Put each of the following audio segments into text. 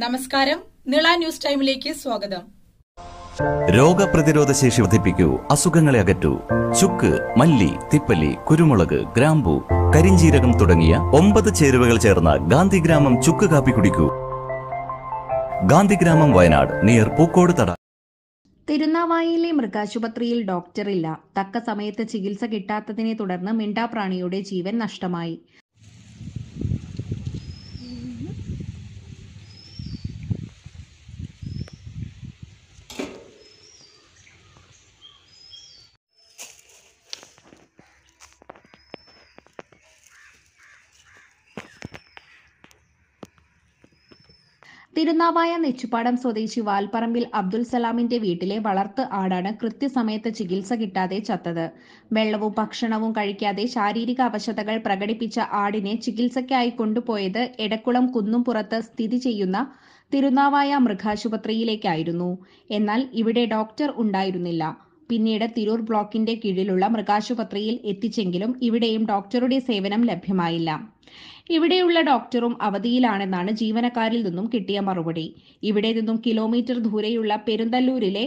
നമസ്കാരം. നിള ന്യൂസ് ടൈമിലേക്ക് സ്വാഗതം. രോഗപ്രതിരോധ ശേഷി വർദ്ധിപ്പിക്കൂ അസുഖങ്ങളെ അകറ്റൂ. ചുക്ക് മല്ലി തിപ്പല്ലി കുരുമുളക് ഗ്രാമ്പു കരിഞ്ചീരകം തുടങ്ങിയ ഒമ്പത് ചേരുവകൾ ചേർന്ന ഗാന്ധിഗ്രാമം ചുക്ക് കാപ്പി കുടിക്കൂ. ഗാന്ധിഗ്രാമം വയനാട് നിയർ പൂക്കോട് തട തിരുനാവായിലെ മൃഗാശുപത്രിയിൽ ഡോക്ടറില്ല. തക്ക സമയത്ത് ചികിത്സ കിട്ടാത്തതിനെ തുടർന്ന് മിണ്ടാപ്രാണിയുടെ ജീവൻ നഷ്ടമായി. തിരുനാവായ നെച്ചുപാടം സ്വദേശി വാൽപ്പറമ്പിൽ അബ്ദുൽ സലാമിന്റെ വീട്ടിലെ വളർത്ത് ആടാണ് കൃത്യസമയത്ത് ചികിത്സ കിട്ടാതെ ചത്തത്. വെള്ളവും ഭക്ഷണവും കഴിക്കാതെ ശാരീരിക അവശതകൾ പ്രകടിപ്പിച്ച ആടിനെ ചികിത്സയ്ക്കായി കൊണ്ടുപോയത് എടക്കുളം കുന്നുംപുറത്ത് സ്ഥിതി ചെയ്യുന്ന തിരുനാവായ മൃഗാശുപത്രിയിലേക്കായിരുന്നു. എന്നാൽ ഇവിടെ ഡോക്ടർ ഉണ്ടായിരുന്നില്ല. പിന്നീട് തിരൂർ ബ്ലോക്കിന്റെ കീഴിലുള്ള മൃഗാശുപത്രിയിൽ എത്തിച്ചെങ്കിലും ഇവിടെയും ഡോക്ടറുടെ സേവനം ലഭ്യമായില്ല. ഇവിടെയുള്ള ഡോക്ടറും അവധിയിലാണെന്നാണ് ജീവനക്കാരിൽ നിന്നും കിട്ടിയ മറുപടി. ഇവിടെ നിന്നും കിലോമീറ്റർ ദൂരെയുള്ള പെരുന്തല്ലൂരിലെ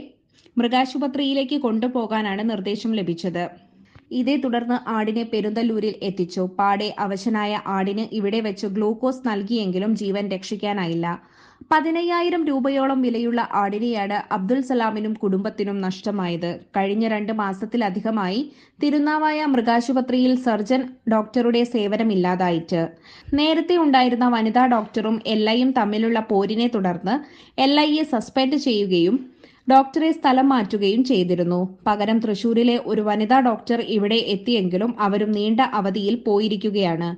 മൃഗാശുപത്രിയിലേക്ക് കൊണ്ടുപോകാനാണ് നിർദ്ദേശം ലഭിച്ചത്. ഇതേ തുടർന്ന് ആടിനെ പെരുന്തല്ലൂരിൽ എത്തിച്ചു. പാടെ അവശനായ ആടിന് ഇവിടെ വെച്ച് ഗ്ലൂക്കോസ് നൽകിയെങ്കിലും ജീവൻ രക്ഷിക്കാനായില്ല. പതിനയ്യായിരം രൂപയോളം വിലയുള്ള ആടിനെയാണ് അബ്ദുൽ സലാമിനും കുടുംബത്തിനും നഷ്ടമായത്. കഴിഞ്ഞ രണ്ട് മാസത്തിലധികമായി തിരുനാവായ മൃഗാശുപത്രിയിൽ സർജൻ ഡോക്ടറുടെ സേവനമില്ലാതായിട്ട്. നേരത്തെ ഉണ്ടായിരുന്ന വനിതാ ഡോക്ടറും എൽ ഐയും തമ്മിലുള്ള പോരിനെ തുടർന്ന് എൽ ഐയെ സസ്പെൻഡ് ചെയ്യുകയും ഡോക്ടറെ സ്ഥലം മാറ്റുകയും ചെയ്തിരുന്നു. പകരം തൃശൂരിലെ ഒരു വനിതാ ഡോക്ടർ ഇവിടെ എത്തിയെങ്കിലും അവരും നീണ്ട അവധിയിൽ പോയിരിക്കുകയാണ്.